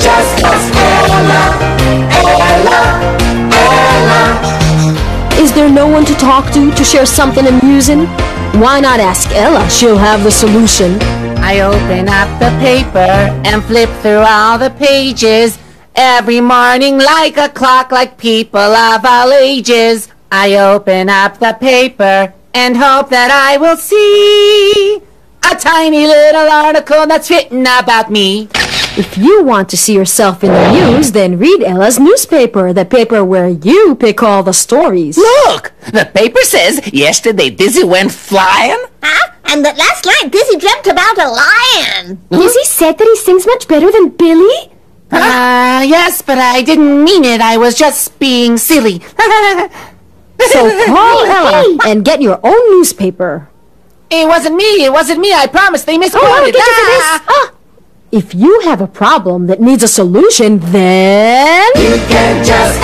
just ask Ella, Ella, Ella. Is there no one to talk to to share something amusing? Why not ask Ella? She'll have the solution. I open up the paper and flip through all the pages. Every morning like a clock, like people of all ages. I open up the paper and hope that I will see a tiny little article that's written about me. If you want to see yourself in the news, then read Ella's newspaper, the paper where you pick all the stories. Look, the paper says yesterday Dizzy went flying. Huh? And that last night Dizzy dreamt about a lion. Dizzy said that he sings much better than Billy? Ah, uh, yes, but I didn't mean it. I was just being silly. so call Ella and get your own newspaper. It wasn't me. It wasn't me. I promise. They misquoted. Oh, I'll get ah! this. Ah. If you have a problem that needs a solution, then you can just